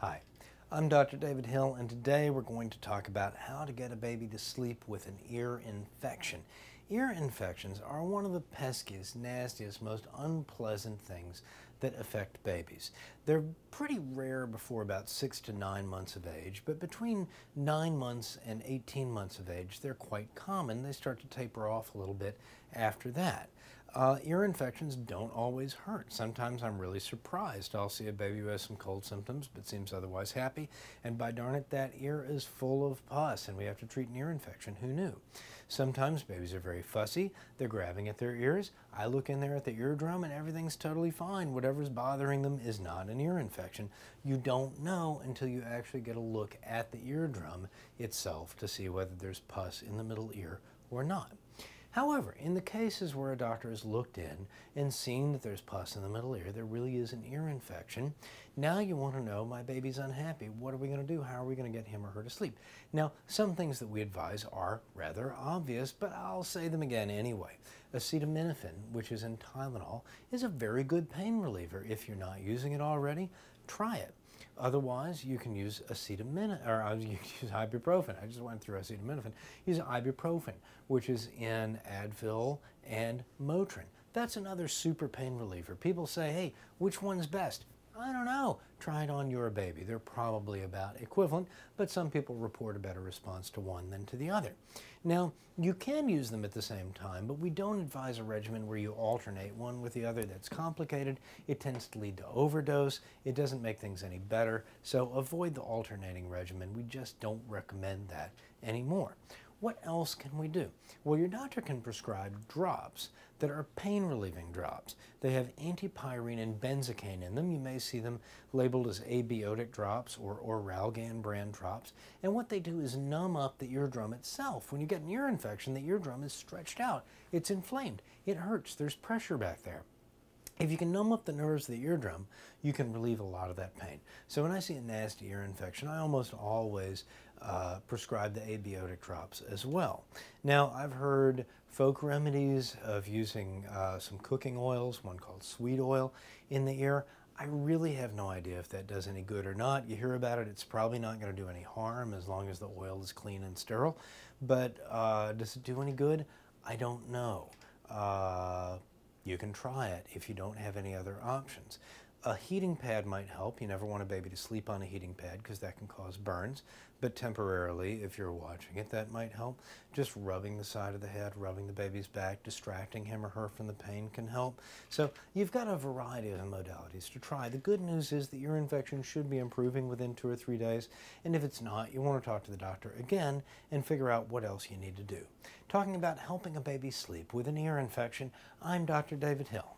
Hi, I'm Dr. David Hill, and today we're going to talk about how to get a baby to sleep with an ear infection. Ear infections are one of the peskiest, nastiest, most unpleasant things that affect babies. They're pretty rare before about six to nine months of age, but between nine months and 18 months of age, they're quite common. They start to taper off a little bit after that. Uh, ear infections don't always hurt. Sometimes I'm really surprised. I'll see a baby who has some cold symptoms but seems otherwise happy, and by darn it, that ear is full of pus, and we have to treat an ear infection. Who knew? Sometimes babies are very fussy. They're grabbing at their ears. I look in there at the eardrum, and everything's totally fine. Whatever's bothering them is not an ear infection. You don't know until you actually get a look at the eardrum itself to see whether there's pus in the middle ear or not. However, in the cases where a doctor has looked in and seen that there's pus in the middle ear, there really is an ear infection. Now you want to know, my baby's unhappy. What are we going to do? How are we going to get him or her to sleep? Now, some things that we advise are rather obvious, but I'll say them again anyway. Acetaminophen, which is in Tylenol, is a very good pain reliever. If you're not using it already, try it. Otherwise, you can use acetaminophen, or uh, you can use ibuprofen. I just went through acetaminophen. Use ibuprofen, which is in Advil and Motrin. That's another super pain reliever. People say, hey, which one's best? I don't know. Try it on your baby. They're probably about equivalent, but some people report a better response to one than to the other. Now, you can use them at the same time, but we don't advise a regimen where you alternate one with the other. That's complicated. It tends to lead to overdose. It doesn't make things any better. So avoid the alternating regimen. We just don't recommend that anymore. What else can we do? Well, your doctor can prescribe drops that are pain relieving drops. They have antipyrine and benzocaine in them. You may see them labeled as A/B Otic drops or Auralgan brand drops. And what they do is numb up the eardrum itself. When you get an ear infection, the eardrum is stretched out. It's inflamed. It hurts. There's pressure back there. If you can numb up the nerves of the eardrum, you can relieve a lot of that pain. So when I see a nasty ear infection, I almost always uh, prescribe the A/B Otic drops as well. Now, I've heard folk remedies of using uh, some cooking oils, one called sweet oil, in the ear. I really have no idea if that does any good or not. You hear about it, it's probably not going to do any harm as long as the oil is clean and sterile. But uh, does it do any good? I don't know. You can try it if you don't have any other options. A heating pad might help. You never want a baby to sleep on a heating pad because that can cause burns. But temporarily, if you're watching it, that might help. Just rubbing the side of the head, rubbing the baby's back, distracting him or her from the pain can help. So you've got a variety of modalities to try. The good news is that your infection should be improving within two or three days. And if it's not, you want to talk to the doctor again and figure out what else you need to do. Talking about helping a baby sleep with an ear infection, I'm Dr. David Hill.